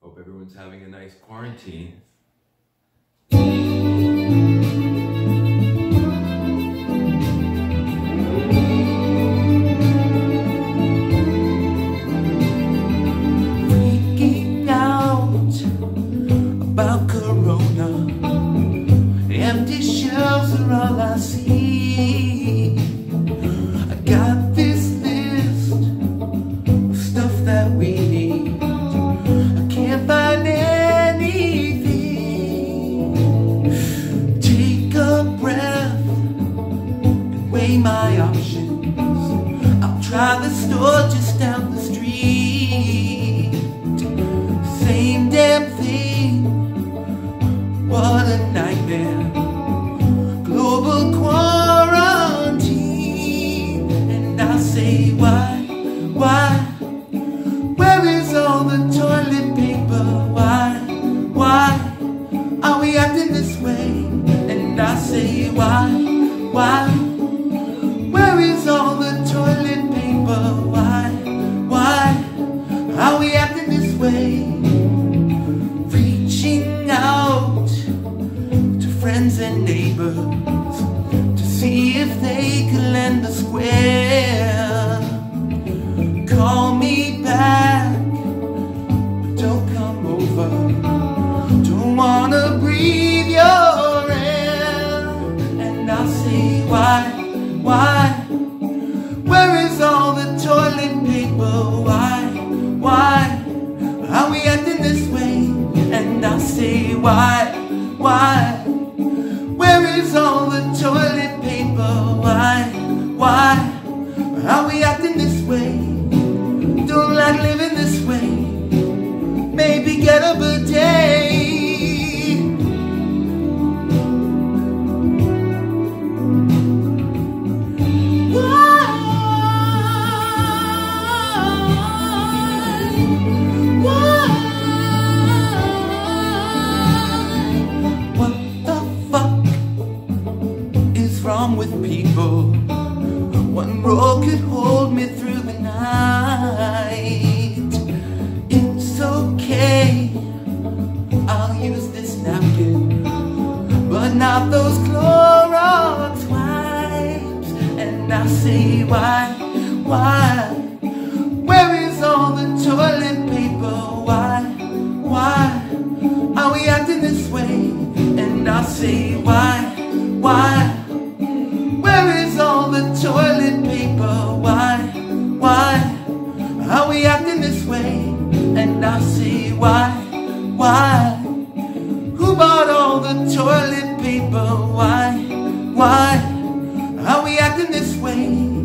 Hope everyone's having a nice quarantine. Freaking out about weigh my options. I'll try the store just down the street. Same damn thing. What a nightmare. Global quarantine. And I say, why, why? Where is all the toilet paper? Why, why are we acting this way? And I say, why, why? Where is all the toilet paper? Why, why are we acting this way? Reaching out to friends and neighbors to see if they can lend a square. Call me back, but don't come over. Don't wanna breathe your air. And I'll say, why, why? Where is all the toilet paper? Why, why are we acting this way? And I'll say, why, why? Where is all the toilet paper? Why, why are we acting this way? Don't like living this way. Maybe get a day. With people? One roll could hold me through the night. It's okay, I'll use this napkin, but not those Clorox wipes. And I say, why, why? Where is all the toilet paper? Why, why are we acting this way? And I say, why, why? And I see why, why Who bought all the toilet paper? Why, why Are we acting this way?